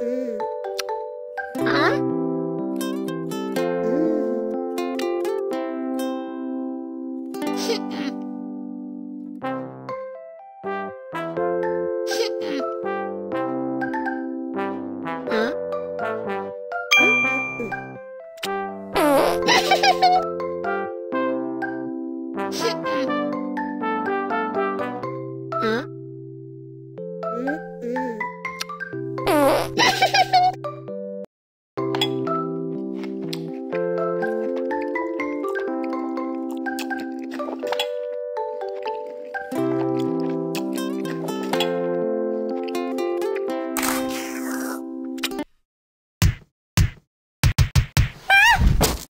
음. 아? 음. 응? 응? Ha ha ha!